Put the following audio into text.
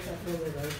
take up.